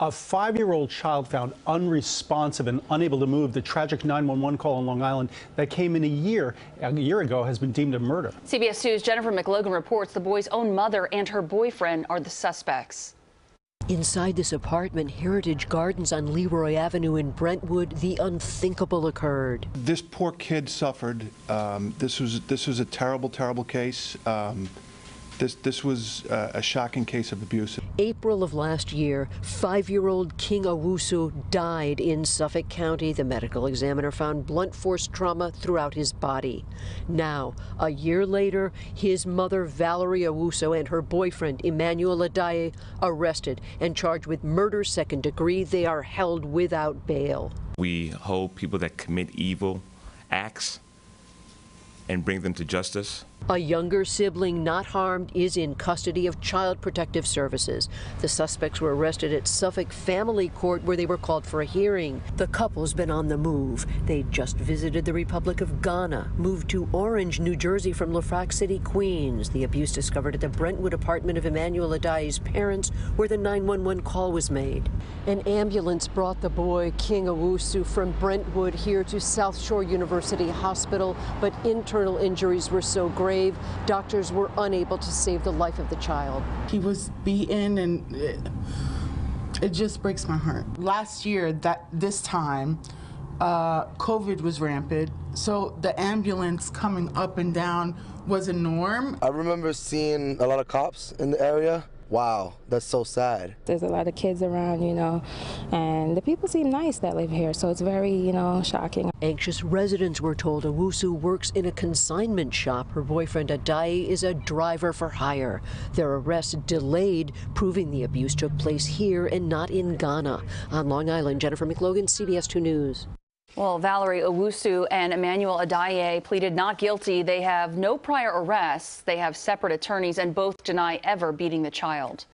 A five year old child found unresponsive and unable to move. The tragic 911 call on Long Island that came in a year, a year ago, has been deemed a murder. CBS 2's Jennifer McLogan reports the boy's own mother and her boyfriend are the suspects. Inside this apartment, Heritage Gardens on Leroy Avenue in Brentwood, the unthinkable occurred. This poor kid suffered. Um, this was this was a terrible, terrible case. Um, this, this was uh, a shocking case of abuse. April of last year, five-year-old King Owusu died in Suffolk County. The medical examiner found blunt force trauma throughout his body. Now, a year later, his mother, Valerie Owusu, and her boyfriend, Emmanuel Addae, arrested and charged with murder second degree. They are held without bail. We hold people that commit evil acts and bring them to justice. A younger sibling not harmed is in custody of Child Protective Services. The suspects were arrested at Suffolk Family Court where they were called for a hearing. The couple's been on the move. They just visited the Republic of Ghana, moved to Orange, New Jersey from LeFrak City, Queens. The abuse discovered at the Brentwood apartment of Emmanuel Addae's parents where the 911 call was made. An ambulance brought the boy, King Owusu, from Brentwood here to South Shore University Hospital, but internal injuries were so grave grave. Doctors were unable to save the life of the child. He was beaten and it, it just breaks my heart. Last year, that this time, uh, COVID was rampant, so the ambulance coming up and down was a norm. I remember seeing a lot of cops in the area wow, that's so sad. There's a lot of kids around, you know, and the people seem nice that live here, so it's very, you know, shocking. Anxious residents were told Owusu works in a consignment shop. Her boyfriend Addae is a driver for hire. Their arrest delayed, proving the abuse took place here and not in Ghana. On Long Island, Jennifer McLogan, CBS 2 News. Well, Valerie Owusu and Emmanuel Addae pleaded not guilty. They have no prior arrests. They have separate attorneys and both deny ever beating the child.